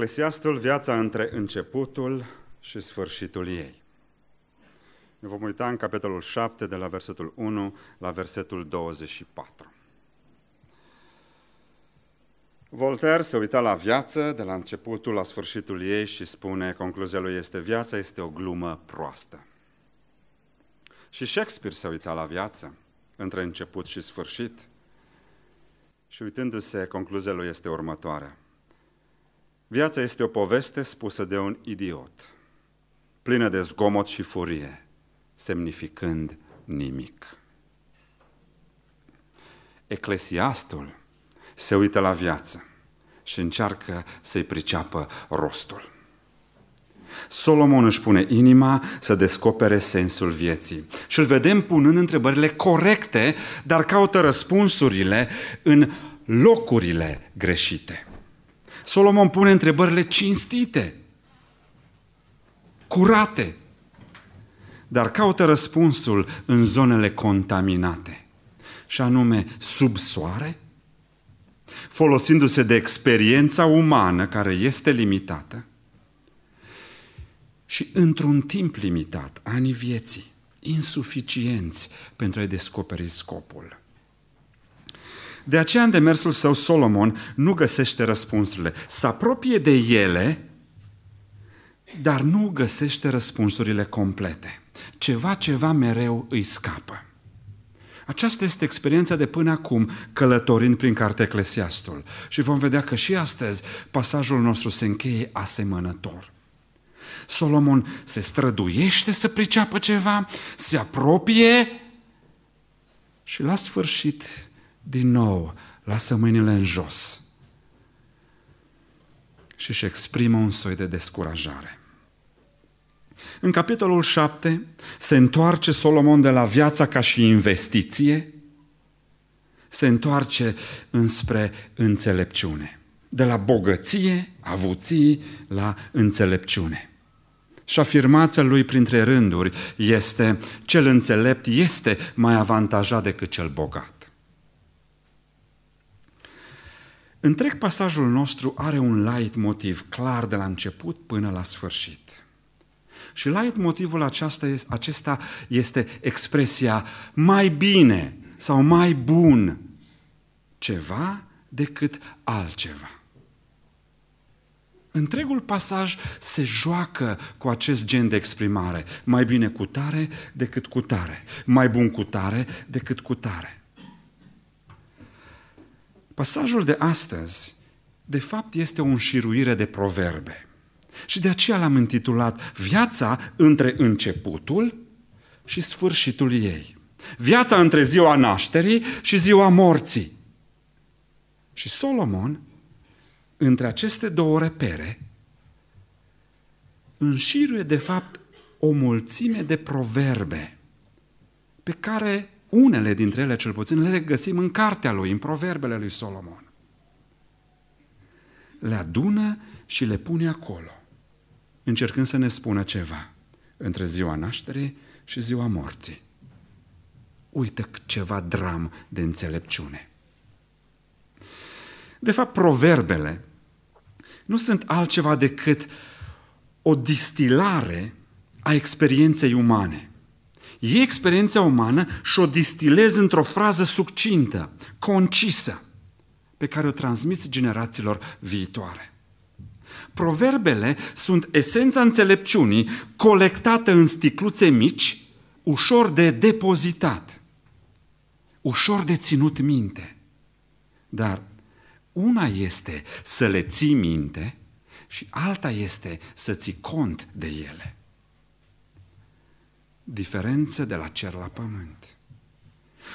Eclesiastul, viața între începutul și sfârșitul ei. Ne vom uita în capitolul 7, de la versetul 1 la versetul 24. Voltaire se uita la viață de la începutul la sfârșitul ei și spune, concluzia lui este, viața este o glumă proastă. Și Shakespeare se uita la viață între început și sfârșit și uitându-se, concluzia lui este următoarea. Viața este o poveste spusă de un idiot, plină de zgomot și furie, semnificând nimic. Eclesiastul se uită la viață și încearcă să-i priceapă rostul. Solomon își pune inima să descopere sensul vieții. Și îl vedem punând întrebările corecte, dar caută răspunsurile în locurile greșite. Solomon pune întrebările cinstite, curate, dar caută răspunsul în zonele contaminate, și anume sub soare, folosindu-se de experiența umană care este limitată și într-un timp limitat, anii vieții, insuficienți pentru a-i descoperi scopul. De aceea în demersul său Solomon nu găsește răspunsurile. Se apropie de ele, dar nu găsește răspunsurile complete. Ceva, ceva mereu îi scapă. Aceasta este experiența de până acum, călătorind prin cartea Eclesiastul. Și vom vedea că și astăzi pasajul nostru se încheie asemănător. Solomon se străduiește să priceapă ceva, se apropie și la sfârșit din nou lasă mâinile în jos și își exprimă un soi de descurajare. În capitolul 7 se întoarce Solomon de la viața ca și investiție, se întoarce înspre înțelepciune, de la bogăție, avuții, la înțelepciune. Și afirmația lui printre rânduri este, cel înțelept este mai avantajat decât cel bogat. Întreg pasajul nostru are un light motiv clar de la început până la sfârșit. Și light motivul acesta, acesta este expresia mai bine sau mai bun ceva decât altceva. Întregul pasaj se joacă cu acest gen de exprimare. Mai bine cu tare decât cu tare. Mai bun cu tare decât cu tare. Pasajul de astăzi, de fapt, este o înșiruire de proverbe. Și de aceea l-am intitulat Viața între începutul și sfârșitul ei. Viața între ziua nașterii și ziua morții. Și Solomon, între aceste două repere, înșiruie de fapt o mulțime de proverbe pe care unele dintre ele, cel puțin, le găsim în cartea lui, în proverbele lui Solomon. Le adună și le pune acolo, încercând să ne spună ceva între ziua nașterii și ziua morții. Uită ceva dram de înțelepciune. De fapt, proverbele nu sunt altceva decât o distilare a experienței umane iei experiența umană și o distilezi într-o frază succintă, concisă, pe care o transmiți generațiilor viitoare. Proverbele sunt esența înțelepciunii colectată în sticluțe mici, ușor de depozitat, ușor de ținut minte. Dar una este să le ții minte și alta este să ții cont de ele diferență de la cer la pământ.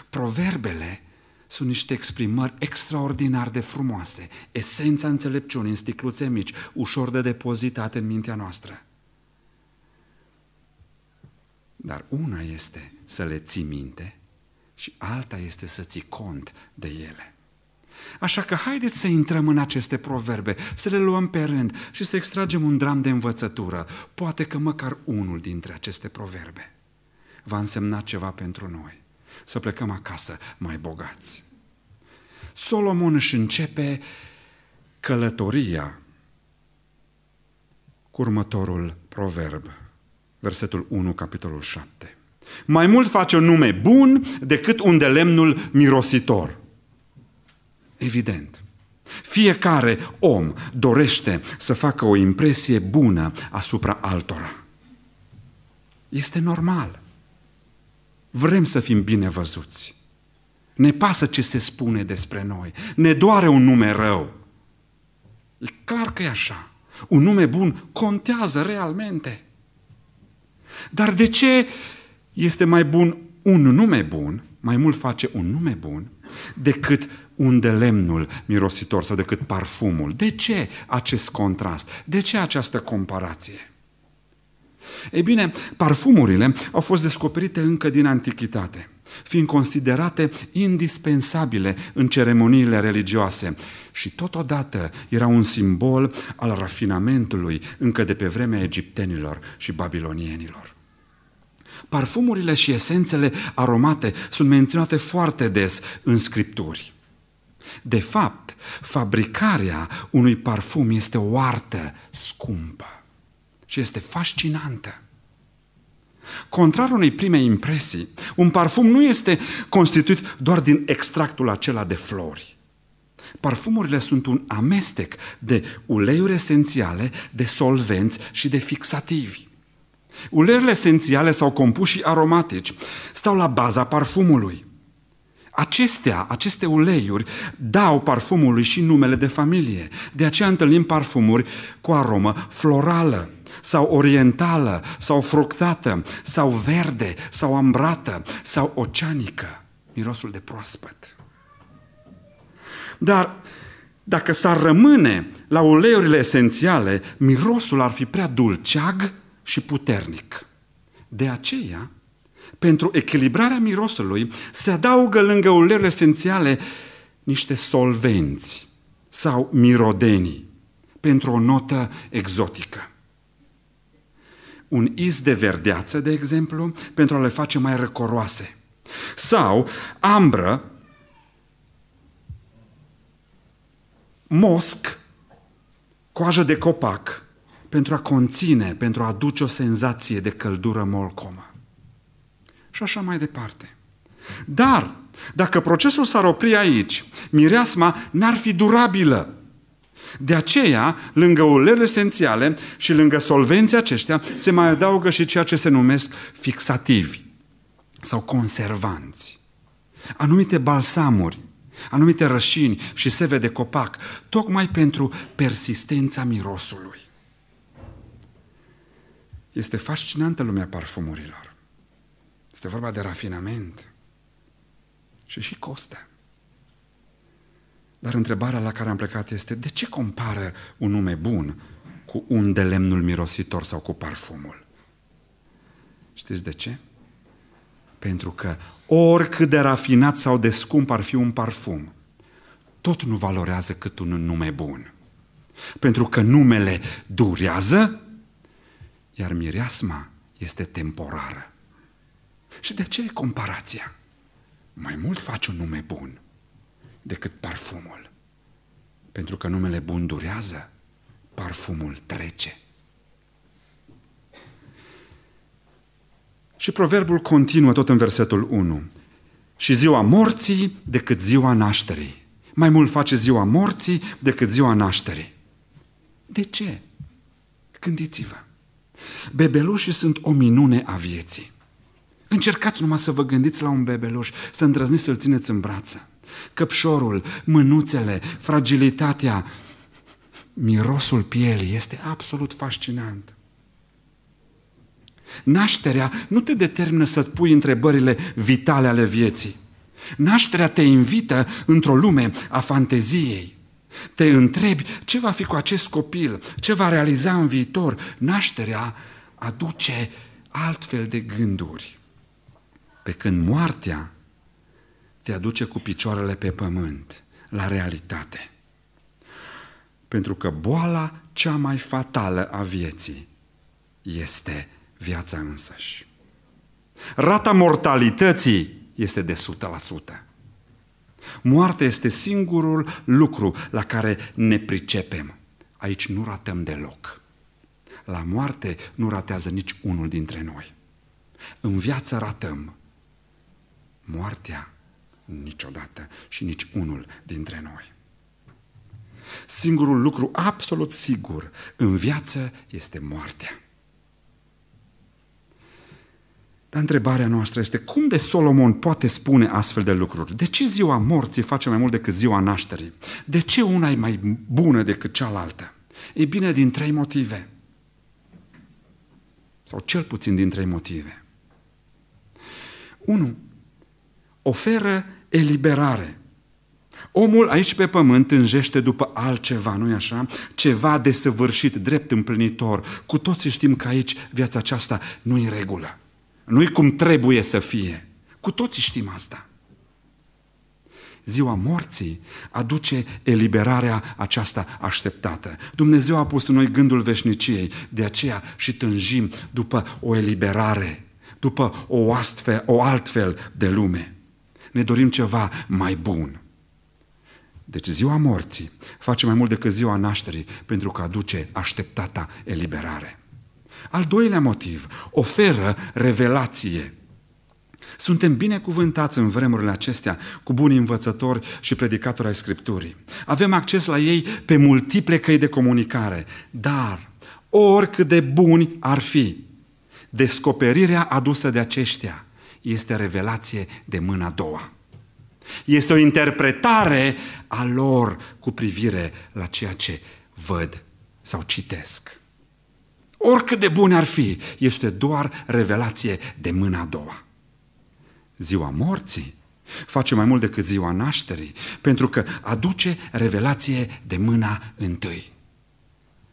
Proverbele sunt niște exprimări extraordinar de frumoase, esența înțelepciunii în sticluțe mici, ușor de depozitate în mintea noastră. Dar una este să le ții minte și alta este să ții cont de ele. Așa că haideți să intrăm în aceste proverbe, să le luăm pe rând și să extragem un dram de învățătură, poate că măcar unul dintre aceste proverbe va însemna ceva pentru noi. Să plecăm acasă mai bogați. Solomon își începe călătoria cu următorul proverb, versetul 1, capitolul 7. Mai mult face un nume bun decât un de lemnul mirositor. Evident. Fiecare om dorește să facă o impresie bună asupra altora. Este normal. Vrem să fim bine văzuți. Ne pasă ce se spune despre noi. Ne doare un nume rău. E clar că e așa. Un nume bun contează realmente. Dar de ce este mai bun un nume bun, mai mult face un nume bun, decât un de lemnul mirositor sau decât parfumul? De ce acest contrast? De ce această comparație? Ei bine, parfumurile au fost descoperite încă din antichitate, fiind considerate indispensabile în ceremoniile religioase și totodată era un simbol al rafinamentului încă de pe vremea egiptenilor și babilonienilor. Parfumurile și esențele aromate sunt menționate foarte des în scripturi. De fapt, fabricarea unui parfum este o artă scumpă și este fascinantă. Contrar unei prime impresii, un parfum nu este constituit doar din extractul acela de flori. Parfumurile sunt un amestec de uleiuri esențiale, de solvenți și de fixativi. Uleiurile esențiale sau compuși aromatici stau la baza parfumului. Acestea, aceste uleiuri, dau parfumului și numele de familie. De aceea întâlnim parfumuri cu aromă florală, sau orientală, sau fructată, sau verde, sau ambrată, sau oceanică, mirosul de proaspăt. Dar dacă s-ar rămâne la uleiurile esențiale, mirosul ar fi prea dulceag și puternic. De aceea, pentru echilibrarea mirosului, se adaugă lângă uleiurile esențiale niște solvenți sau mirodenii pentru o notă exotică un iz de verdeață, de exemplu, pentru a le face mai răcoroase. Sau ambră, mosc, coajă de copac, pentru a conține, pentru a aduce o senzație de căldură molcomă. Și așa mai departe. Dar, dacă procesul s-ar opri aici, mireasma n-ar fi durabilă. De aceea, lângă ulele esențiale și lângă solvenții aceștia, se mai adaugă și ceea ce se numesc fixativi sau conservanți. Anumite balsamuri, anumite rășini și seve de copac, tocmai pentru persistența mirosului. Este fascinantă lumea parfumurilor. Este vorba de rafinament și și costă. Dar întrebarea la care am plecat este de ce compară un nume bun cu un de lemnul mirositor sau cu parfumul? Știți de ce? Pentru că oricât de rafinat sau de scump ar fi un parfum, tot nu valorează cât un nume bun. Pentru că numele durează, iar mireasma este temporară. Și de ce e comparația? Mai mult faci un nume bun decât parfumul. Pentru că numele bun durează, parfumul trece. Și proverbul continuă tot în versetul 1. Și ziua morții decât ziua nașterii. Mai mult face ziua morții decât ziua nașterii. De ce? Gândiți-vă. Bebelușii sunt o minune a vieții. Încercați numai să vă gândiți la un bebeluș, să îndrăzniți să-l țineți în brață căpșorul, mânuțele, fragilitatea, mirosul pielii este absolut fascinant. Nașterea nu te determină să-ți pui întrebările vitale ale vieții. Nașterea te invită într-o lume a fanteziei. Te întrebi ce va fi cu acest copil, ce va realiza în viitor. Nașterea aduce altfel de gânduri. Pe când moartea te aduce cu picioarele pe pământ, la realitate. Pentru că boala cea mai fatală a vieții este viața însăși. Rata mortalității este de 100%. Moartea este singurul lucru la care ne pricepem. Aici nu ratăm deloc. La moarte nu ratează nici unul dintre noi. În viață ratăm. Moartea niciodată și nici unul dintre noi. Singurul lucru absolut sigur în viață este moartea. Dar întrebarea noastră este cum de Solomon poate spune astfel de lucruri? De ce ziua morții face mai mult decât ziua nașterii? De ce una e mai bună decât cealaltă? Ei bine, din trei motive. Sau cel puțin din trei motive. Unu, oferă eliberare. Omul aici pe pământ înjește după altceva, nu-i așa? Ceva desăvârșit, drept împlinitor. Cu toții știm că aici viața aceasta nu e în regulă. Nu-i cum trebuie să fie. Cu toții știm asta. Ziua morții aduce eliberarea aceasta așteptată. Dumnezeu a pus în noi gândul veșniciei, de aceea și tânjim după o eliberare, după o, astfel, o altfel de lume. Ne dorim ceva mai bun. Deci ziua morții face mai mult decât ziua nașterii pentru că aduce așteptata eliberare. Al doilea motiv, oferă revelație. Suntem binecuvântați în vremurile acestea cu buni învățători și predicatori ai Scripturii. Avem acces la ei pe multiple căi de comunicare, dar oricât de buni ar fi, descoperirea adusă de aceștia este revelație de mâna a doua. Este o interpretare a lor cu privire la ceea ce văd sau citesc. Oricât de bune ar fi, este doar revelație de mâna a doua. Ziua morții face mai mult decât ziua nașterii, pentru că aduce revelație de mâna întâi.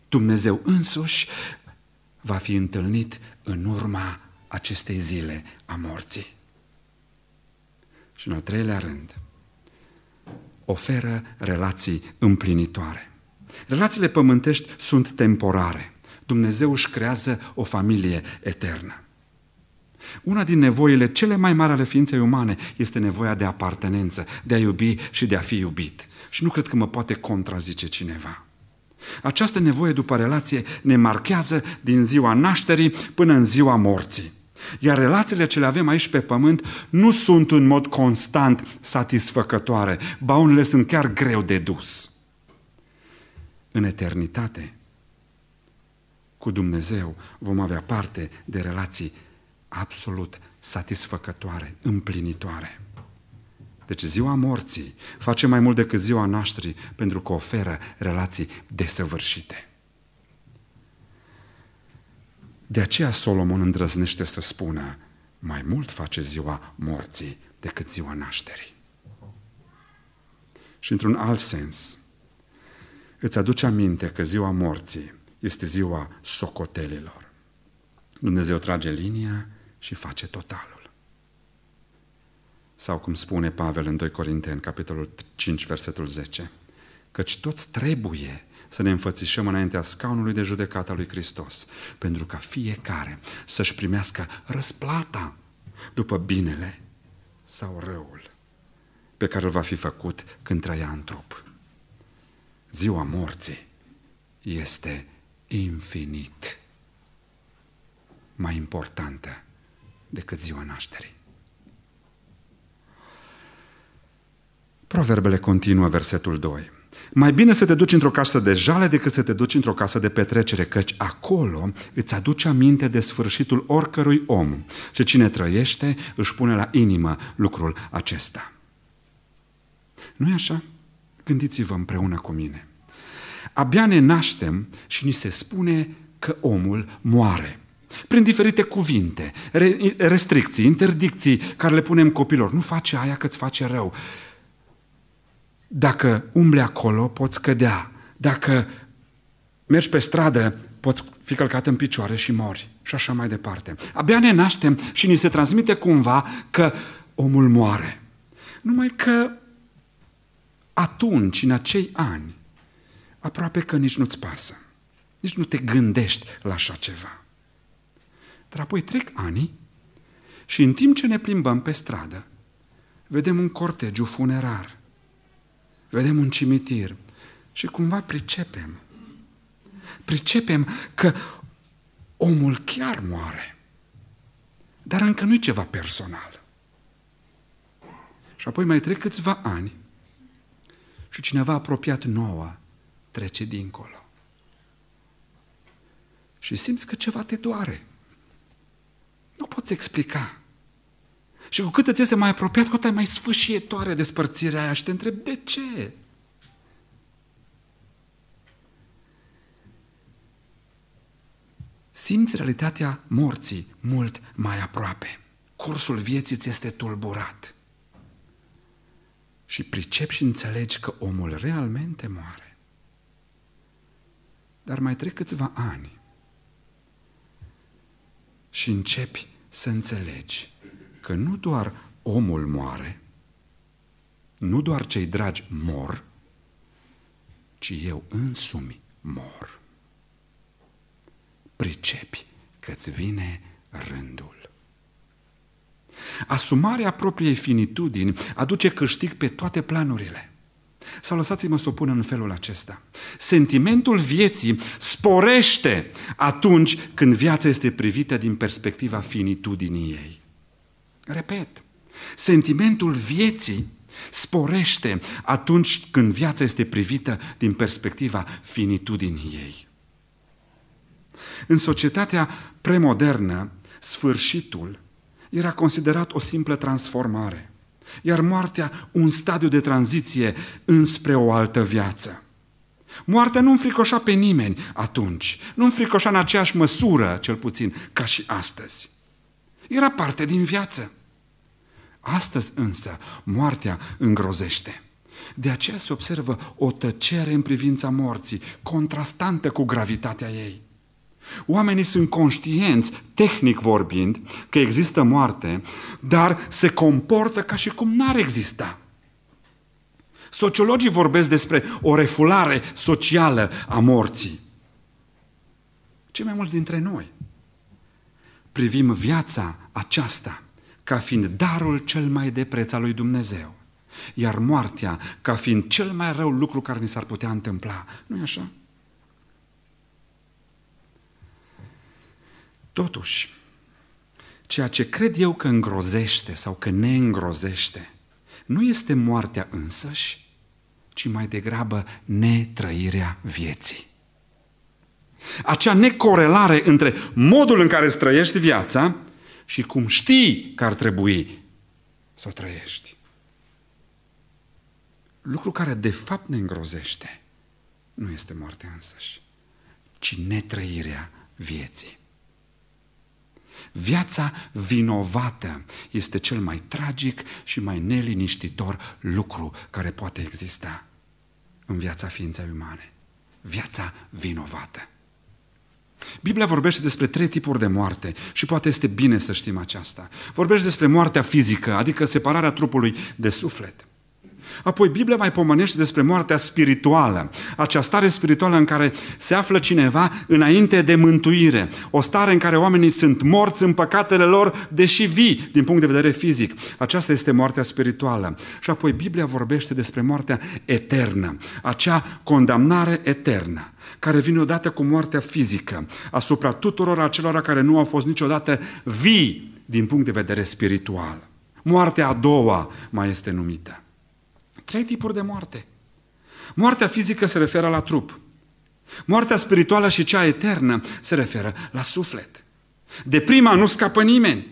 Dumnezeu însuși va fi întâlnit în urma acestei zile a morții. Și în al treilea rând, oferă relații împlinitoare. Relațiile pământești sunt temporare. Dumnezeu își creează o familie eternă. Una din nevoile cele mai mari ale ființei umane este nevoia de apartenență, de a iubi și de a fi iubit. Și nu cred că mă poate contrazice cineva. Această nevoie după relație ne marchează din ziua nașterii până în ziua morții. Iar relațiile ce le avem aici pe pământ nu sunt în mod constant satisfăcătoare, ba unele sunt chiar greu de dus. În eternitate, cu Dumnezeu vom avea parte de relații absolut satisfăcătoare, împlinitoare. Deci ziua morții face mai mult decât ziua nașterii pentru că oferă relații desăvârșite. De aceea Solomon îndrăznește să spună mai mult face ziua morții decât ziua nașterii. Și într-un alt sens, îți aduce aminte că ziua morții este ziua socotelilor. Dumnezeu trage linia și face totalul. Sau cum spune Pavel în 2 Corinteni, capitolul 5, versetul 10, căci toți trebuie să ne înfățișăm înaintea scaunului de judecată a lui Hristos, pentru ca fiecare să-și primească răsplata după binele sau răul pe care îl va fi făcut când trăia în trup. Ziua morții este infinit mai importantă decât ziua nașterii. Proverbele continuă versetul 2. Mai bine să te duci într-o casă de jale decât să te duci într-o casă de petrecere, căci acolo îți aduce aminte de sfârșitul oricărui om și cine trăiește își pune la inimă lucrul acesta. nu e așa? Gândiți-vă împreună cu mine. Abia ne naștem și ni se spune că omul moare. Prin diferite cuvinte, restricții, interdicții care le punem copilor. Nu face aia că îți face rău. Dacă umbli acolo, poți cădea. Dacă mergi pe stradă, poți fi călcat în picioare și mori. Și așa mai departe. Abia ne naștem și ni se transmite cumva că omul moare. Numai că atunci, în acei ani, aproape că nici nu-ți pasă. Nici nu te gândești la așa ceva. Dar apoi trec ani și în timp ce ne plimbăm pe stradă, vedem un cortegiu funerar, vedem un cimitir și cumva pricepem. Pricepem că omul chiar moare. Dar încă nu-i ceva personal. Și apoi mai trec câțiva ani și cineva apropiat nouă trece dincolo. Și simți că ceva te doare. Nu poți explica. Și cu cât îți este mai apropiat, cu atât mai sfâșietoare despărțirea aia și te întreb de ce? Simți realitatea morții mult mai aproape. Cursul vieții ți este tulburat. Și pricepi și înțelegi că omul realmente moare. Dar mai trec câțiva ani și începi să înțelegi că nu doar omul moare, nu doar cei dragi mor, ci eu însumi mor. Pricepi că-ți vine rândul. Asumarea propriei finitudini aduce câștig pe toate planurile. Sau lăsați-mă să o pun în felul acesta. Sentimentul vieții sporește atunci când viața este privită din perspectiva finitudinii ei. Repet, sentimentul vieții sporește atunci când viața este privită din perspectiva finitudinii ei. În societatea premodernă, sfârșitul era considerat o simplă transformare, iar moartea un stadiu de tranziție înspre o altă viață. Moartea nu înfricoșa pe nimeni atunci, nu înfricoșa în aceeași măsură, cel puțin, ca și astăzi. Era parte din viață. Astăzi însă moartea îngrozește. De aceea se observă o tăcere în privința morții, contrastantă cu gravitatea ei. Oamenii sunt conștienți, tehnic vorbind, că există moarte, dar se comportă ca și cum n-ar exista. Sociologii vorbesc despre o refulare socială a morții. Cei mai mulți dintre noi privim viața aceasta ca fiind darul cel mai de preț al lui Dumnezeu, iar moartea ca fiind cel mai rău lucru care ni s-ar putea întâmpla. nu e așa? Totuși, ceea ce cred eu că îngrozește sau că ne îngrozește, nu este moartea însăși, ci mai degrabă netrăirea vieții. Acea necorelare între modul în care îți trăiești viața și cum știi că ar trebui să o trăiești. Lucru care de fapt ne îngrozește nu este moartea însăși, ci netrăirea vieții. Viața vinovată este cel mai tragic și mai neliniștitor lucru care poate exista în viața ființei umane. Viața vinovată. Biblia vorbește despre trei tipuri de moarte și poate este bine să știm aceasta. Vorbește despre moartea fizică, adică separarea trupului de suflet. Apoi Biblia mai pomenește despre moartea spirituală, acea stare spirituală în care se află cineva înainte de mântuire, o stare în care oamenii sunt morți în păcatele lor, deși vii din punct de vedere fizic. Aceasta este moartea spirituală. Și apoi Biblia vorbește despre moartea eternă, acea condamnare eternă care vine odată cu moartea fizică asupra tuturor acelora care nu au fost niciodată vii din punct de vedere spiritual. Moartea a doua mai este numită. Trei tipuri de moarte. Moartea fizică se referă la trup. Moartea spirituală și cea eternă se referă la suflet. De prima nu scapă nimeni.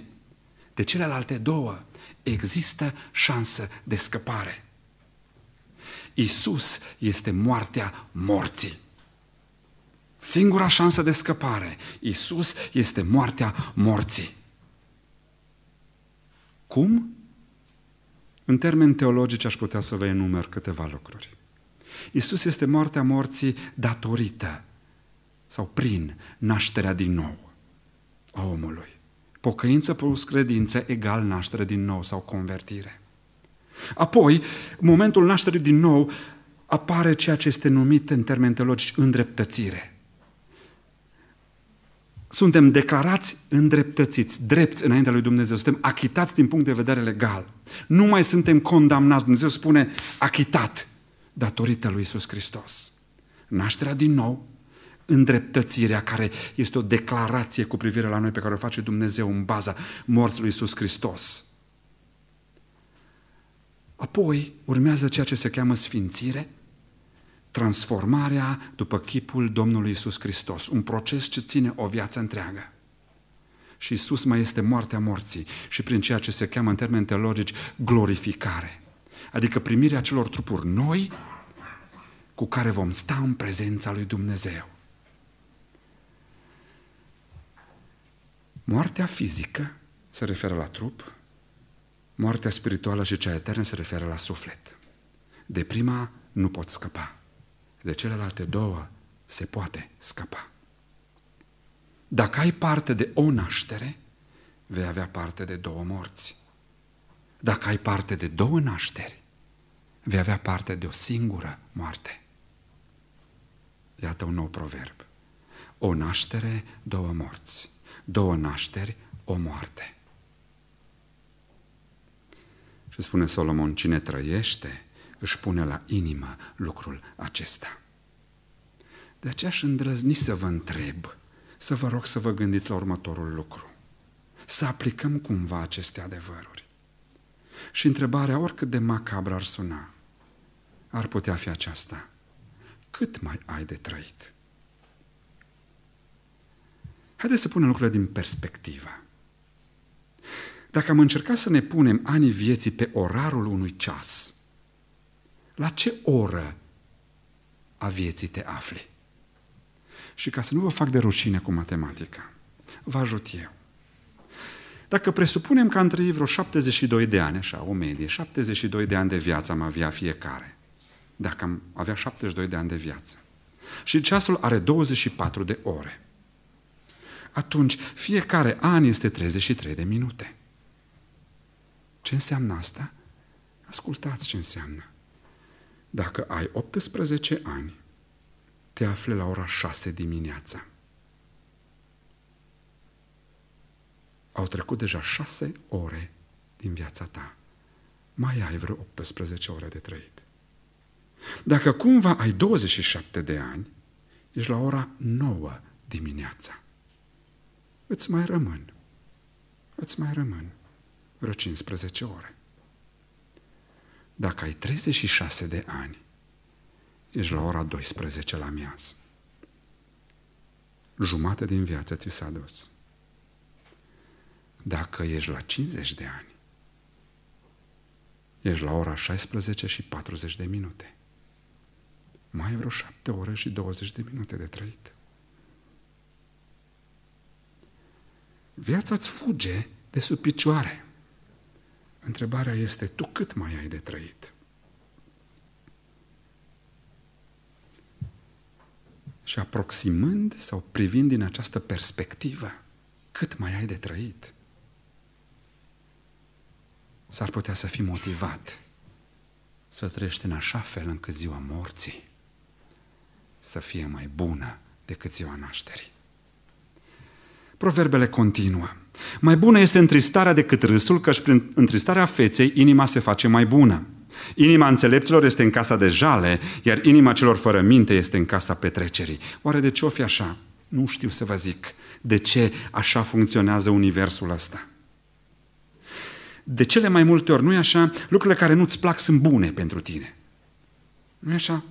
De celelalte două există șansă de scăpare. Isus este moartea morții. Singura șansă de scăpare. Isus este moartea morții. Cum? În termeni teologici aș putea să vă enumer câteva lucruri. Isus este moartea morții datorită sau prin nașterea din nou a omului. Pocăință plus credință egal naștere din nou sau convertire. Apoi, momentul nașterii din nou, apare ceea ce este numit în termeni teologici îndreptățire suntem declarați îndreptățiți, drepți înaintea lui Dumnezeu, suntem achitați din punct de vedere legal. Nu mai suntem condamnați. Dumnezeu spune achitat datorită lui Isus Hristos. Nașterea din nou, îndreptățirea care este o declarație cu privire la noi pe care o face Dumnezeu în baza morții lui Iisus Hristos. Apoi urmează ceea ce se cheamă sfințire, transformarea după chipul Domnului Isus Hristos, un proces ce ține o viață întreagă. Și Isus mai este moartea morții și prin ceea ce se cheamă în termeni teologici glorificare, adică primirea celor trupuri noi cu care vom sta în prezența lui Dumnezeu. Moartea fizică se referă la trup, moartea spirituală și cea eternă se referă la suflet. De prima nu pot scăpa, de celelalte două se poate scăpa. Dacă ai parte de o naștere, vei avea parte de două morți. Dacă ai parte de două nașteri, vei avea parte de o singură moarte. Iată un nou proverb. O naștere, două morți. Două nașteri, o moarte. Și spune Solomon, cine trăiește, își pune la inimă lucrul acesta. De aceea și îndrăzni să vă întreb, să vă rog să vă gândiți la următorul lucru. Să aplicăm cumva aceste adevăruri. Și întrebarea, oricât de macabră ar suna, ar putea fi aceasta. Cât mai ai de trăit? Haideți să punem lucrurile din perspectivă. Dacă am încercat să ne punem anii vieții pe orarul unui ceas, la ce oră a vieții te afli? Și ca să nu vă fac de rușine cu matematica, vă ajut eu. Dacă presupunem că am trăit vreo 72 de ani, așa, o medie, 72 de ani de viață am avea fiecare, dacă am avea 72 de ani de viață, și ceasul are 24 de ore, atunci fiecare an este 33 de minute. Ce înseamnă asta? Ascultați ce înseamnă. Dacă ai 18 ani, te afli la ora 6 dimineața. Au trecut deja 6 ore din viața ta. Mai ai vreo 18 ore de trăit. Dacă cumva ai 27 de ani, ești la ora 9 dimineața. Îți mai rămân. Îți mai rămân vreo 15 ore. Dacă ai 36 de ani, ești la ora 12 la miaz. Jumate din viață ți s-a dus. Dacă ești la 50 de ani, ești la ora 16 și 40 de minute. Mai ai vreo 7 ore și 20 de minute de trăit. Viața îți fuge de sub picioare. Întrebarea este, tu cât mai ai de trăit? Și aproximând sau privind din această perspectivă, cât mai ai de trăit? S-ar putea să fii motivat să trăiești în așa fel încât ziua morții să fie mai bună decât ziua nașterii. Proverbele continuă. Mai bună este întristarea decât râsul, căci prin întristarea feței inima se face mai bună. Inima înțelepților este în casa de jale, iar inima celor fără minte este în casa petrecerii. Oare de ce o fi așa? Nu știu să vă zic. De ce așa funcționează universul ăsta? De cele mai multe ori, nu e așa? Lucrurile care nu-ți plac sunt bune pentru tine. nu e așa?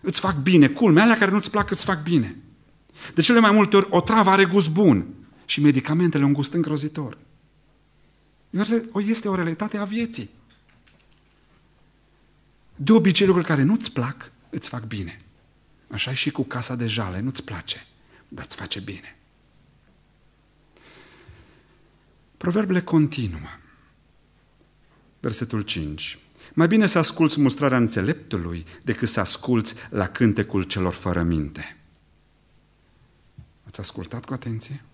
Îți fac bine. Culmea, alea care nu-ți plac îți fac bine. De cele mai multe ori, o travă are gust bun și medicamentele un gust îngrozitor. Este o realitate a vieții. De obicei, lucruri care nu-ți plac, îți fac bine. Așa e și cu casa de jale, nu-ți place, dar îți face bine. Proverbele continuă. Versetul 5. Mai bine să asculți mustrarea înțeleptului decât să asculți la cântecul celor fără minte. Ați ascultat cu atenție?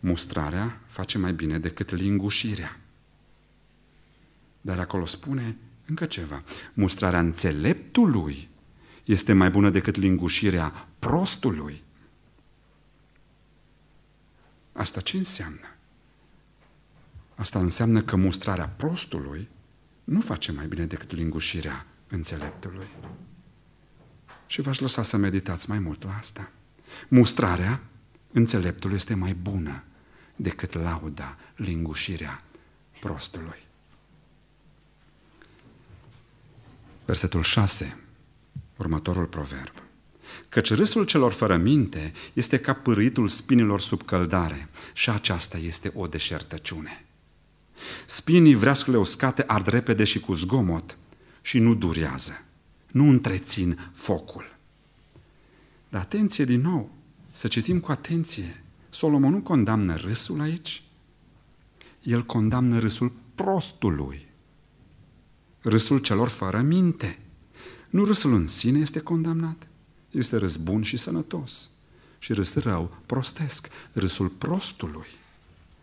Mustrarea face mai bine decât lingușirea. Dar acolo spune încă ceva. Mustrarea înțeleptului este mai bună decât lingușirea prostului. Asta ce înseamnă? Asta înseamnă că mustrarea prostului nu face mai bine decât lingușirea înțeleptului. Și v-aș lăsa să meditați mai mult la asta. Mustrarea înțeleptului este mai bună decât lauda, lingușirea prostului. Versetul 6, următorul proverb. Căci râsul celor fără minte este ca pârâitul spinilor sub căldare și aceasta este o deșertăciune. Spinii vreascule uscate ard repede și cu zgomot și nu durează, nu întrețin focul. Dar atenție din nou, să citim cu atenție. Solomon nu condamnă râsul aici, el condamnă râsul prostului, râsul celor fără minte. Nu râsul în sine este condamnat, este râs bun și sănătos. Și râs rău, prostesc. Râsul prostului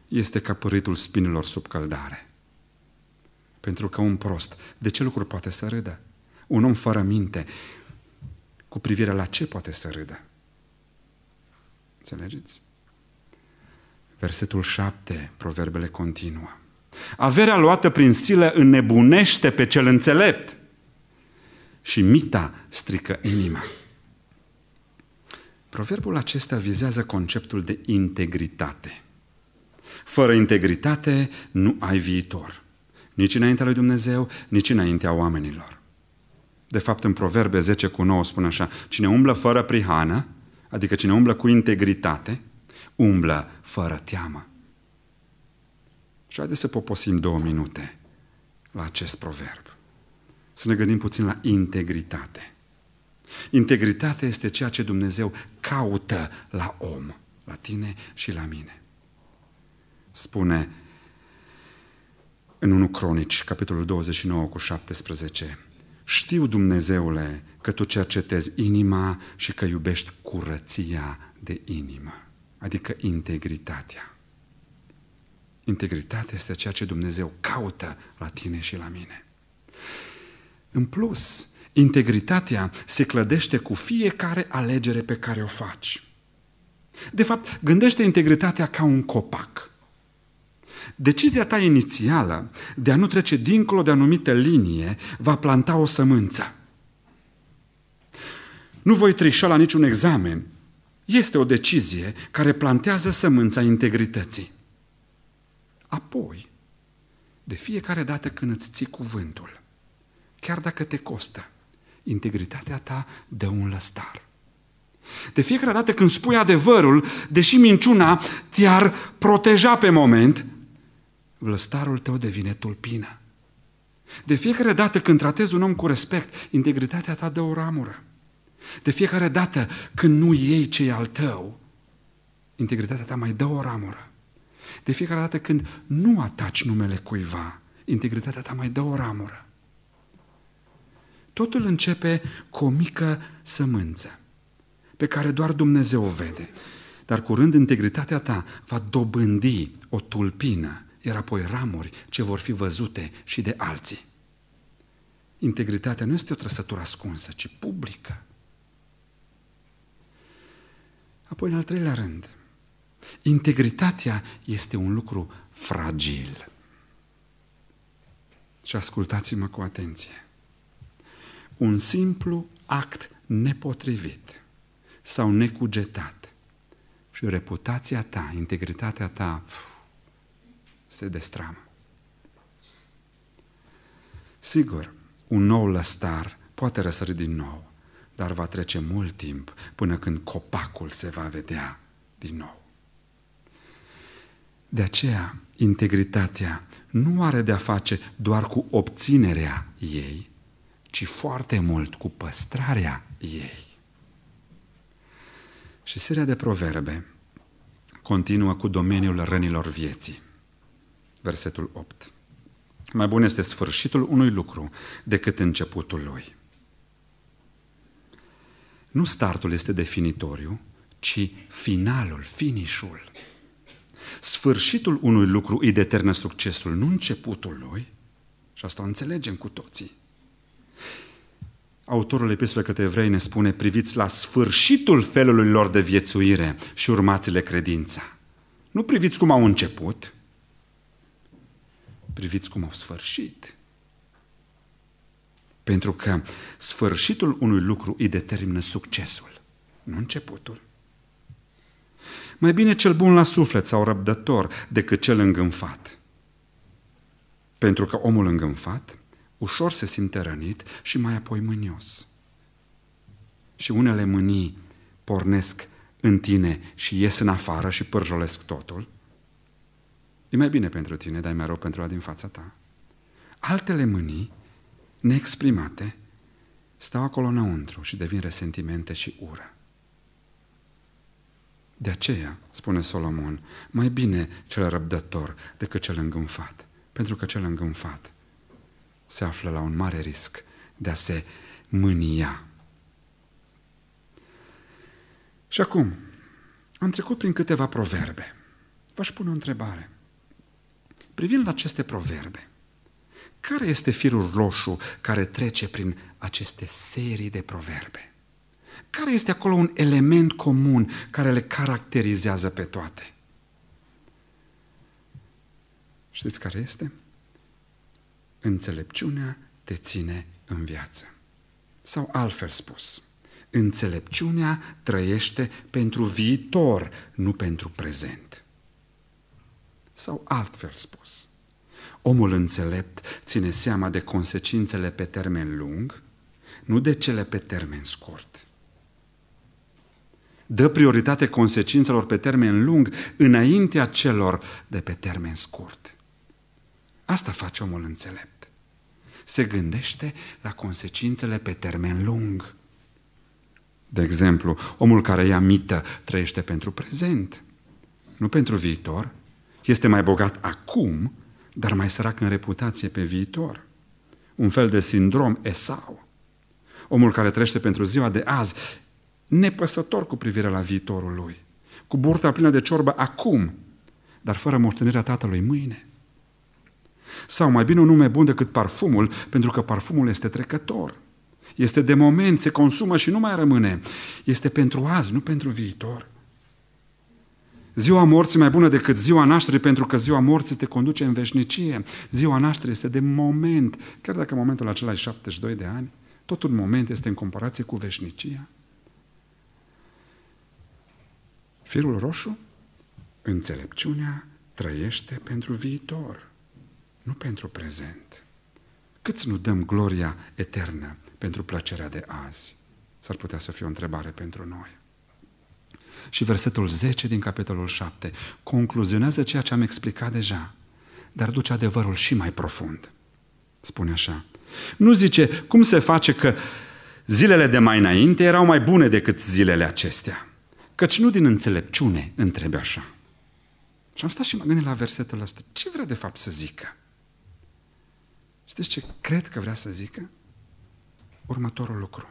este ca păritul spinilor sub căldare. Pentru că un prost, de ce lucruri poate să râdă? Un om fără minte, cu privire la ce poate să râdă? Înțelegeți? Versetul 7, proverbele continuă. Averea luată prin stilă înnebunește pe cel înțelept și mita strică inima. Proverbul acesta vizează conceptul de integritate. Fără integritate nu ai viitor. Nici înaintea lui Dumnezeu, nici înaintea oamenilor. De fapt, în Proverbe 10 cu 9 spune așa, cine umblă fără prihană, adică cine umblă cu integritate, umblă fără teamă. Și haideți să poposim două minute la acest proverb. Să ne gândim puțin la integritate. Integritatea este ceea ce Dumnezeu caută la om, la tine și la mine. Spune în 1 Cronici, capitolul 29 cu 17, Știu, Dumnezeule, că Tu cercetezi inima și că iubești curăția de inimă, adică integritatea. Integritatea este ceea ce Dumnezeu caută la tine și la mine. În plus, integritatea se clădește cu fiecare alegere pe care o faci. De fapt, gândește integritatea ca un copac. Decizia ta inițială de a nu trece dincolo de anumită linie va planta o sămânță. Nu voi trișa la niciun examen. Este o decizie care plantează sămânța integrității. Apoi, de fiecare dată când îți ții cuvântul, chiar dacă te costă, integritatea ta dă un lăstar. De fiecare dată când spui adevărul, deși minciuna te-ar proteja pe moment, vlăstarul tău devine tulpină. De fiecare dată când tratezi un om cu respect, integritatea ta dă o ramură. De fiecare dată când nu iei ce e al tău, integritatea ta mai dă o ramură. De fiecare dată când nu ataci numele cuiva, integritatea ta mai dă o ramură. Totul începe cu o mică sămânță pe care doar Dumnezeu o vede. Dar curând integritatea ta va dobândi o tulpină, iar apoi ramuri ce vor fi văzute și de alții. Integritatea nu este o trăsătură ascunsă, ci publică. Apoi, în al treilea rând, integritatea este un lucru fragil. Și ascultați-mă cu atenție. Un simplu act nepotrivit sau necugetat și reputația ta, integritatea ta pf, se destramă. Sigur, un nou lăstar poate răsări din nou, dar va trece mult timp până când copacul se va vedea din nou. De aceea, integritatea nu are de-a face doar cu obținerea ei, ci foarte mult cu păstrarea ei. Și seria de proverbe continuă cu domeniul rănilor vieții. Versetul 8. Mai bun este sfârșitul unui lucru decât începutul lui. Nu startul este definitoriu, ci finalul, finișul. Sfârșitul unui lucru îi determină succesul, nu începutul lui. Și asta o înțelegem cu toții. Autorul epistolei către evrei ne spune, priviți la sfârșitul felului lor de viețuire și urmați-le credința. Nu priviți cum au început, priviți cum au sfârșit. Pentru că sfârșitul unui lucru îi determină succesul, nu începutul. Mai bine cel bun la suflet sau răbdător decât cel îngânfat. Pentru că omul îngânfat ușor se simte rănit și mai apoi mânios. Și unele mânii pornesc în tine și ies în afară și pârjolesc totul. E mai bine pentru tine, dar e mai rău pentru la din fața ta. Altele mânii, neexprimate, stau acolo înăuntru și devin resentimente și ură. De aceea, spune Solomon, mai bine cel răbdător decât cel îngânfat, pentru că cel îngânfat se află la un mare risc de a se mânia. Și acum, am trecut prin câteva proverbe. V-aș pune o întrebare. Privind la aceste proverbe, care este firul roșu care trece prin aceste serii de proverbe? Care este acolo un element comun care le caracterizează pe toate? Știți care este? Înțelepciunea te ține în viață. Sau altfel spus, înțelepciunea trăiește pentru viitor, nu pentru prezent. Sau altfel spus, omul înțelept ține seama de consecințele pe termen lung, nu de cele pe termen scurt. Dă prioritate consecințelor pe termen lung înaintea celor de pe termen scurt. Asta face omul înțelept. Se gândește la consecințele pe termen lung. De exemplu, omul care ia mită trăiește pentru prezent, nu pentru viitor. Este mai bogat acum, dar mai sărac în reputație pe viitor. Un fel de sindrom Esau. Omul care trăiește pentru ziua de azi, nepăsător cu privire la viitorul lui, cu burta plină de ciorbă acum, dar fără moștenirea tatălui mâine. Sau mai bine un nume bun decât parfumul, pentru că parfumul este trecător. Este de moment, se consumă și nu mai rămâne. Este pentru azi, nu pentru viitor. Ziua morții mai bună decât ziua nașterii, pentru că ziua morții te conduce în veșnicie. Ziua nașterii este de moment, chiar dacă momentul acela e 72 de ani, tot un moment este în comparație cu veșnicia. Firul roșu, înțelepciunea trăiește pentru viitor, nu pentru prezent. Câți nu dăm gloria eternă pentru plăcerea de azi? S-ar putea să fie o întrebare pentru noi. Și versetul 10 din capitolul 7 concluzionează ceea ce am explicat deja, dar duce adevărul și mai profund. Spune așa, nu zice cum se face că zilele de mai înainte erau mai bune decât zilele acestea. Căci nu din înțelepciune întrebe așa. Și am stat și mă gândit la versetul ăsta. Ce vrea de fapt să zică? Știți ce cred că vrea să zică? Următorul lucru.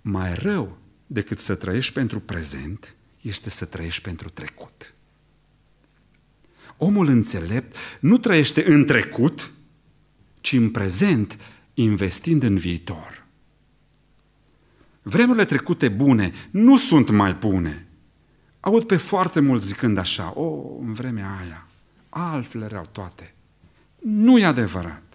Mai rău decât să trăiești pentru prezent este să trăiești pentru trecut. Omul înțelept nu trăiește în trecut, ci în prezent, investind în viitor. Vremurile trecute bune nu sunt mai bune. Aud pe foarte mulți zicând așa, o, oh, în vremea aia, altfel erau toate. Nu e adevărat.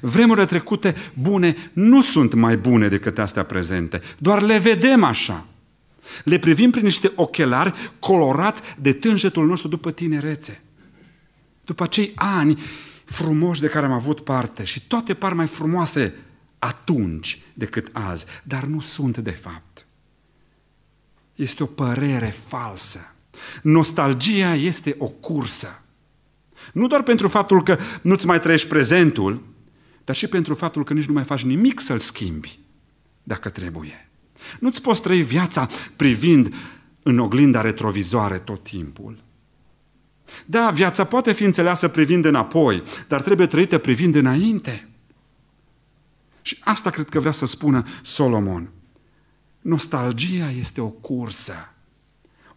Vremurile trecute bune nu sunt mai bune decât astea prezente, doar le vedem așa. Le privim prin niște ochelari colorați de tânjetul nostru după tinerețe. După acei ani frumoși de care am avut parte și toate par mai frumoase atunci decât azi, dar nu sunt de fapt. Este o părere falsă. Nostalgia este o cursă. Nu doar pentru faptul că nu-ți mai trăiești prezentul, dar și pentru faptul că nici nu mai faci nimic să-l schimbi, dacă trebuie. Nu-ți poți trăi viața privind în oglinda retrovizoare tot timpul. Da, viața poate fi înțeleasă privind înapoi, dar trebuie trăită privind înainte. Și asta cred că vrea să spună Solomon. Nostalgia este o cursă.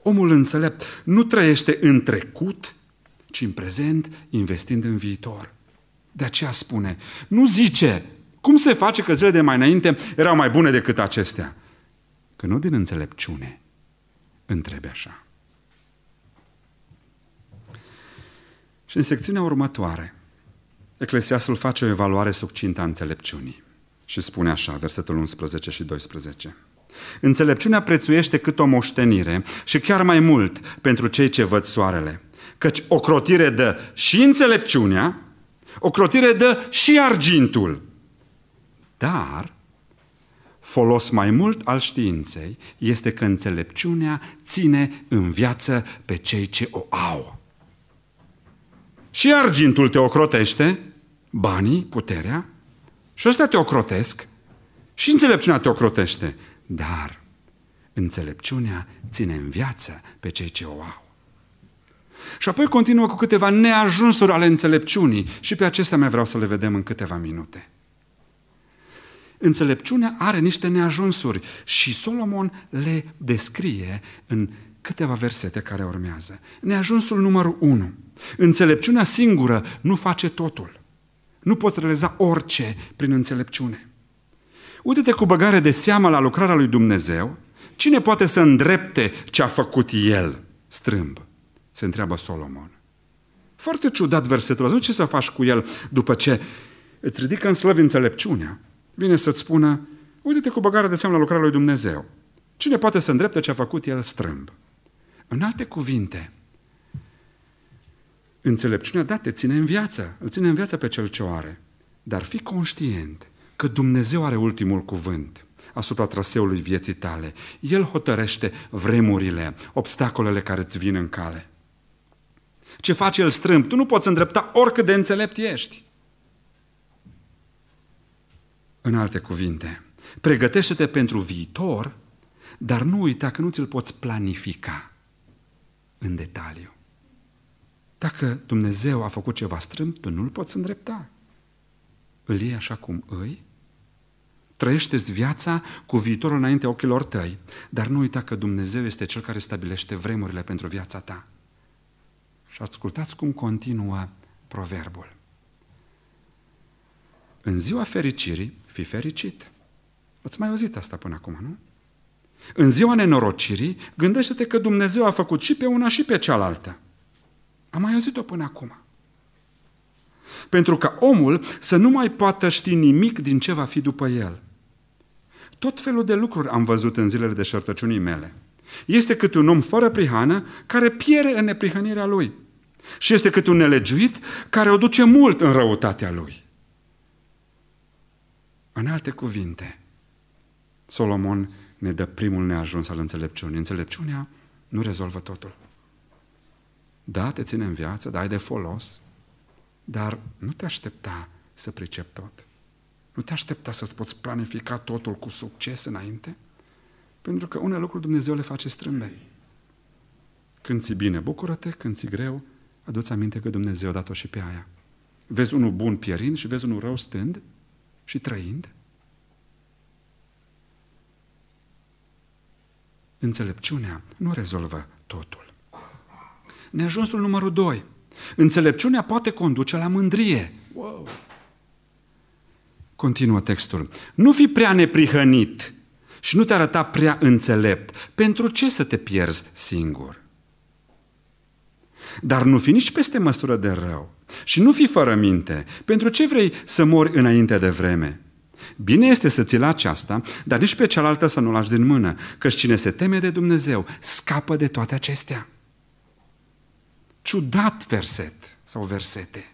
Omul înțelept nu trăiește în trecut, ci în prezent, investind în viitor. De aceea spune, nu zice, cum se face că zilele de mai înainte erau mai bune decât acestea? Că nu din înțelepciune întrebe așa. Și în secțiunea următoare, Eclesiastul face o evaluare succintă a înțelepciunii. Și spune așa, versetul 11 și 12. Înțelepciunea prețuiește cât o moștenire și chiar mai mult pentru cei ce văd soarele. Căci o crotire dă și înțelepciunea, o crotire dă și argintul. Dar folos mai mult al științei este că înțelepciunea ține în viață pe cei ce o au. Și argintul te ocrotește, banii, puterea, și ăstea te ocrotesc, și înțelepciunea te ocrotește, dar înțelepciunea ține în viață pe cei ce o au. Și apoi continuă cu câteva neajunsuri ale înțelepciunii și pe acestea mai vreau să le vedem în câteva minute. Înțelepciunea are niște neajunsuri și Solomon le descrie în câteva versete care urmează. Neajunsul numărul 1. Înțelepciunea singură nu face totul. Nu poți realiza orice prin înțelepciune. Uite-te cu băgare de seamă la lucrarea lui Dumnezeu. Cine poate să îndrepte ce a făcut El? Strâmb, se întreabă Solomon. Foarte ciudat versetul ăsta. Ce să faci cu el după ce îți ridică în slăvi înțelepciunea? Vine să-ți spună, uite-te cu băgare de seamă la lucrarea lui Dumnezeu. Cine poate să îndrepte ce a făcut el strâmb? În alte cuvinte, înțelepciunea, da, te ține în viață, îl ține în viață pe cel ce o are. Dar fi conștient că Dumnezeu are ultimul cuvânt asupra traseului vieții tale. El hotărește vremurile, obstacolele care îți vin în cale. Ce face El strâmb? Tu nu poți îndrepta oricât de înțelept ești. În alte cuvinte, pregătește-te pentru viitor, dar nu uita că nu ți-l poți planifica în detaliu. Dacă Dumnezeu a făcut ceva strâmb, tu nu-l poți îndrepta. Îl iei așa cum îi, trăiește viața cu viitorul înaintea ochilor tăi, dar nu uita că Dumnezeu este Cel care stabilește vremurile pentru viața ta. Și ascultați cum continuă proverbul. În ziua fericirii, fi fericit. Ați mai auzit asta până acum, nu? În ziua nenorocirii, gândește-te că Dumnezeu a făcut și pe una și pe cealaltă. Am mai auzit-o până acum. Pentru ca omul să nu mai poată ști nimic din ce va fi după el. Tot felul de lucruri am văzut în zilele de șertăciunii mele. Este cât un om fără prihană care piere în neprihănirea lui. Și este cât un nelegiuit care o duce mult în răutatea lui. În alte cuvinte, Solomon ne dă primul neajuns al înțelepciunii. Înțelepciunea nu rezolvă totul. Da, te ține în viață, da, ai de folos, dar nu te aștepta să pricep tot. Nu te aștepta să-ți poți planifica totul cu succes înainte, pentru că unele lucruri Dumnezeu le face strâmbe. Când ți bine, bucură-te, când ți greu, adu-ți aminte că Dumnezeu a dat-o și pe aia. Vezi unul bun pierind și vezi unul rău stând și trăind? Înțelepciunea nu rezolvă totul. Neajunsul numărul doi. Înțelepciunea poate conduce la mândrie. Wow. Continuă textul. Nu fi prea neprihănit și nu te arăta prea înțelept. Pentru ce să te pierzi singur? Dar nu fi nici peste măsură de rău și nu fi fără minte. Pentru ce vrei să mori înainte de vreme? Bine este să ți aceasta, dar nici pe cealaltă să nu lași din mână, că cine se teme de Dumnezeu scapă de toate acestea. Ciudat verset sau versete.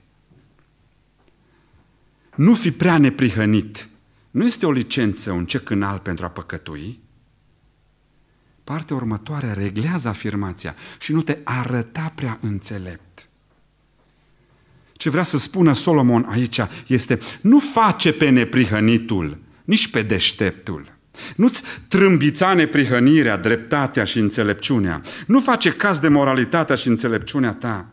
Nu fi prea neprihănit. Nu este o licență, un cec înalt pentru a păcătui. Partea următoare reglează afirmația și nu te arăta prea înțelept. Ce vrea să spună Solomon aici este nu face pe neprihănitul, nici pe deșteptul. Nu-ți trâmbița neprihănirea, dreptatea și înțelepciunea. Nu face caz de moralitatea și înțelepciunea ta.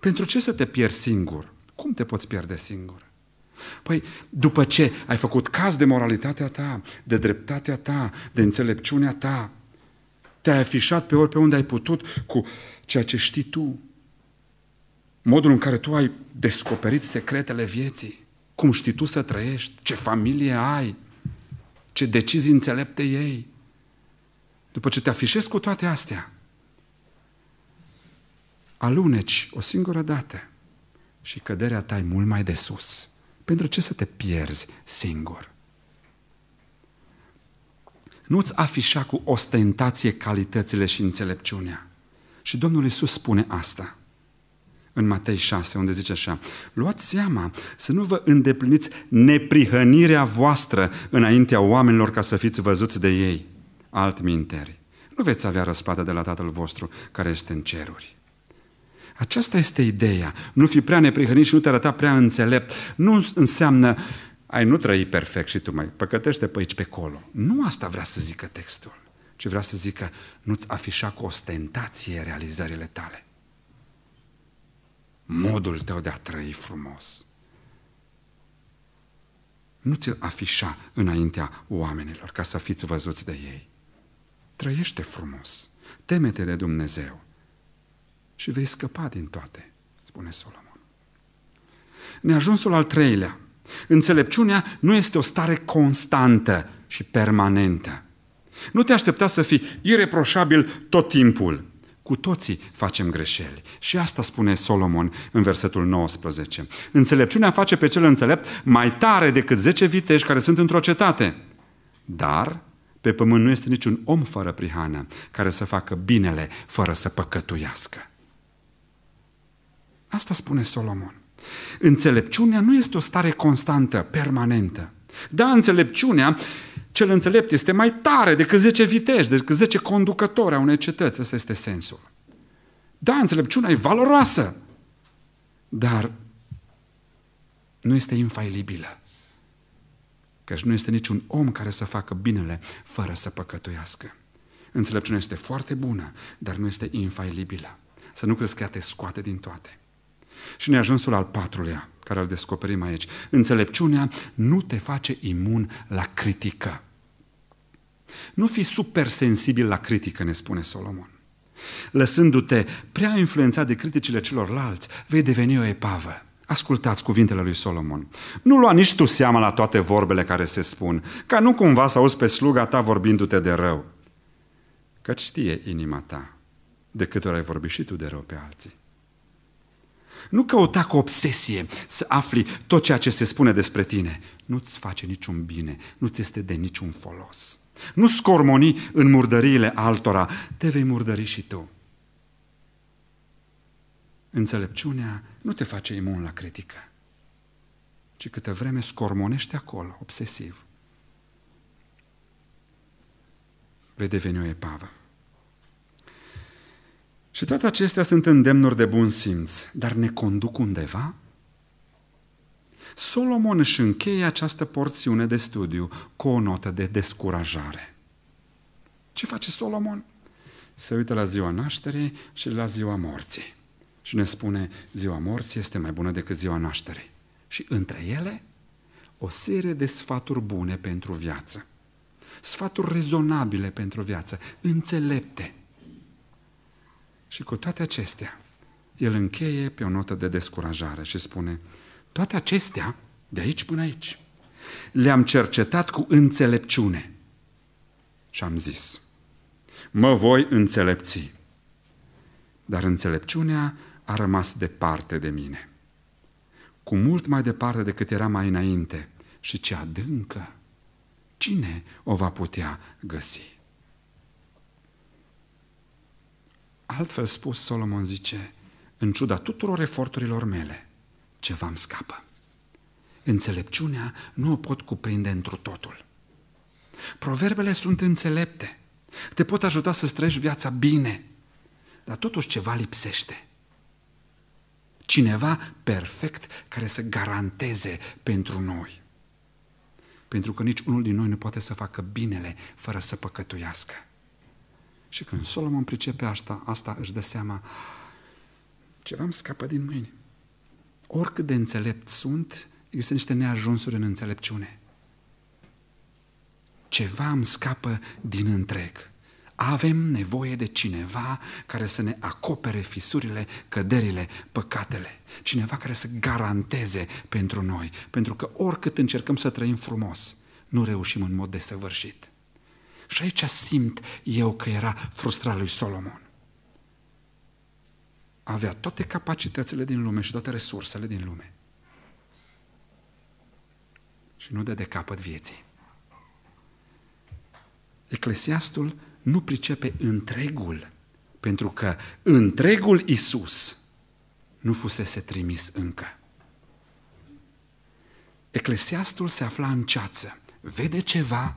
Pentru ce să te pierzi singur? Cum te poți pierde singur? Păi, după ce ai făcut caz de moralitatea ta, de dreptatea ta, de înțelepciunea ta, te-ai afișat pe ori pe unde ai putut cu ceea ce știi tu, modul în care tu ai descoperit secretele vieții, cum știi tu să trăiești, ce familie ai, ce decizii înțelepte ei. După ce te afișezi cu toate astea, aluneci o singură dată și căderea ta e mult mai de sus. Pentru ce să te pierzi singur? Nu-ți afișa cu ostentație calitățile și înțelepciunea. Și Domnul Iisus spune asta în Matei 6, unde zice așa, luați seama să nu vă îndepliniți neprihănirea voastră înaintea oamenilor ca să fiți văzuți de ei, altminteri. Nu veți avea răsplată de la Tatăl vostru care este în ceruri. Aceasta este ideea. Nu fi prea neprihănit și nu te arăta prea înțelept. Nu înseamnă ai nu trăi perfect și tu mai păcătește pe aici, pe acolo. Nu asta vrea să zică textul, ci vrea să zică nu-ți afișa cu ostentație realizările tale. Modul tău de a trăi frumos. Nu ți-l afișa înaintea oamenilor ca să fiți văzuți de ei. Trăiește frumos, temete de Dumnezeu și vei scăpa din toate, spune Solomon. Neajunsul al treilea. Înțelepciunea nu este o stare constantă și permanentă. Nu te aștepta să fii ireproșabil tot timpul. Cu toții facem greșeli. Și asta spune Solomon în versetul 19. Înțelepciunea face pe cel înțelept mai tare decât 10 viteji care sunt într-o cetate. Dar pe pământ nu este niciun om fără prihană care să facă binele fără să păcătuiască. Asta spune Solomon. Înțelepciunea nu este o stare constantă, permanentă. Da, înțelepciunea, cel înțelept este mai tare decât 10 viteji, decât 10 conducători a unei cetăți. Ăsta este sensul. Da, înțelepciunea e valoroasă, dar nu este infailibilă. Căci nu este niciun om care să facă binele fără să păcătuiască. Înțelepciunea este foarte bună, dar nu este infailibilă. Să nu crezi că ea te scoate din toate. Și neajunsul al patrulea, care îl descoperim aici. Înțelepciunea nu te face imun la critică. Nu fi super sensibil la critică, ne spune Solomon. Lăsându-te prea influențat de criticile celorlalți, vei deveni o epavă. Ascultați cuvintele lui Solomon. Nu lua nici tu seama la toate vorbele care se spun, ca nu cumva să auzi pe sluga ta vorbindu-te de rău. Căci știe inima ta de câte ori ai vorbit și tu de rău pe alții. Nu căuta cu obsesie să afli tot ceea ce se spune despre tine. Nu-ți face niciun bine, nu-ți este de niciun folos. Nu scormoni în murdăriile altora, te vei murdări și tu. Înțelepciunea nu te face imun la critică, ci câte vreme scormonește acolo, obsesiv. Vei deveni o epavă. Și toate acestea sunt îndemnuri de bun simț, dar ne conduc undeva? Solomon își încheie această porțiune de studiu cu o notă de descurajare. Ce face Solomon? Se uită la ziua nașterii și la ziua morții. Și ne spune, ziua morții este mai bună decât ziua nașterii. Și între ele, o serie de sfaturi bune pentru viață. Sfaturi rezonabile pentru viață, înțelepte. Și cu toate acestea, el încheie pe o notă de descurajare și spune, toate acestea, de aici până aici, le-am cercetat cu înțelepciune. Și am zis, mă voi înțelepți. Dar înțelepciunea a rămas departe de mine. Cu mult mai departe decât era mai înainte și ce adâncă. Cine o va putea găsi? Altfel spus, Solomon zice, în ciuda tuturor eforturilor mele, ceva îmi scapă. Înțelepciunea nu o pot cuprinde întru totul. Proverbele sunt înțelepte, te pot ajuta să trăiești viața bine, dar totuși ceva lipsește. Cineva perfect care să garanteze pentru noi. Pentru că nici unul din noi nu poate să facă binele fără să păcătuiască. Și când Solomon pricepe asta, asta își dă seama, ceva îmi scapă din mâini. Oricât de înțelept sunt, există niște neajunsuri în înțelepciune. Ceva îmi scapă din întreg. Avem nevoie de cineva care să ne acopere fisurile, căderile, păcatele. Cineva care să garanteze pentru noi. Pentru că oricât încercăm să trăim frumos, nu reușim în mod desăvârșit. Și aici simt eu că era frustrat lui Solomon. Avea toate capacitățile din lume și toate resursele din lume. Și nu dă de capăt vieții. Eclesiastul nu pricepe întregul, pentru că întregul Isus nu fusese trimis încă. Eclesiastul se afla în ceață, vede ceva,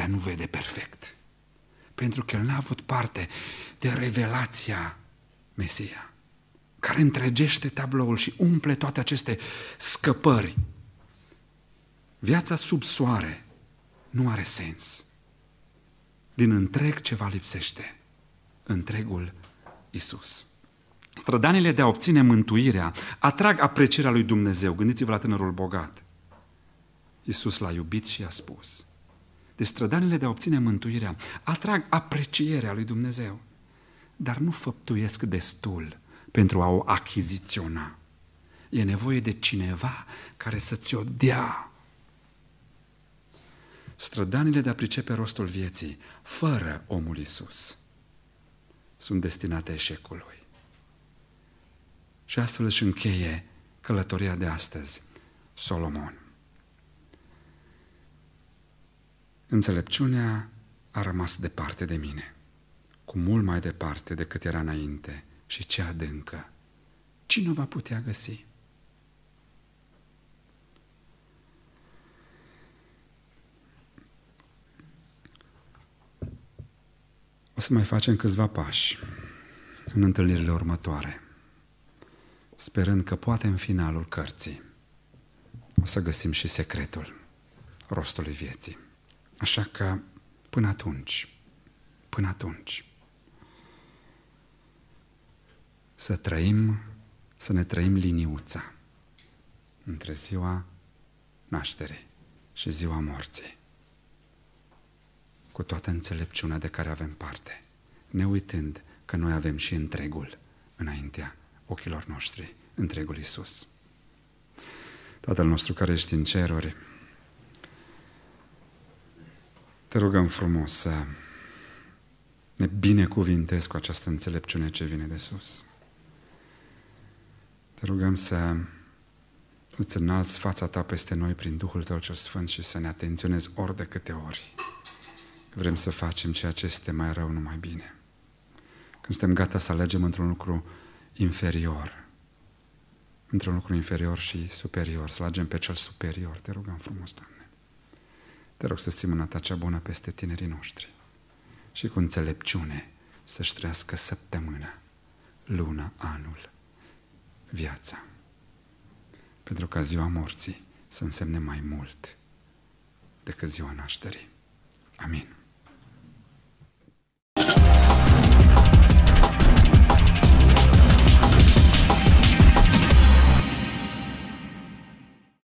dar nu vede perfect. Pentru că el n-a avut parte de revelația Mesia, care întregește tabloul și umple toate aceste scăpări. Viața sub soare nu are sens. Din întreg ceva lipsește. Întregul Isus. Strădanile de a obține mântuirea atrag aprecierea lui Dumnezeu. Gândiți-vă la tânărul bogat. Iisus l-a iubit și a spus. De strădanile de a obține mântuirea atrag aprecierea lui Dumnezeu, dar nu făptuiesc destul pentru a o achiziționa. E nevoie de cineva care să ți-o dea. Strădanile de a pricepe rostul vieții, fără omul Iisus, sunt destinate eșecului. Și astfel își încheie călătoria de astăzi, Solomon. Înțelepciunea a rămas departe de mine, cu mult mai departe decât era înainte și ce adâncă. Cine o va putea găsi? O să mai facem câțiva pași în întâlnirile următoare, sperând că poate în finalul cărții o să găsim și secretul rostului vieții. Așa că până atunci, până atunci, să trăim, să ne trăim liniuța între ziua nașterii și ziua morții, cu toată înțelepciunea de care avem parte, ne uitând că noi avem și întregul înaintea ochilor noștri, întregul Isus. Tatăl nostru care ești în ceruri, te rugăm frumos să ne binecuvintezi cu această înțelepciune ce vine de sus. Te rugăm să îți înalți fața ta peste noi prin Duhul tău cel Sfânt și să ne atenționezi ori de câte ori. Vrem să facem ceea ce este mai rău, nu mai bine. Când suntem gata să alegem într-un lucru inferior, într-un lucru inferior și superior, să alegem pe cel superior, te rugăm frumos, Doamne. Te rog să ții mâna ta cea bună peste tinerii noștri și cu înțelepciune să-și trăiască săptămâna, luna, anul, viața. Pentru ca ziua morții să însemne mai mult decât ziua nașterii. Amin.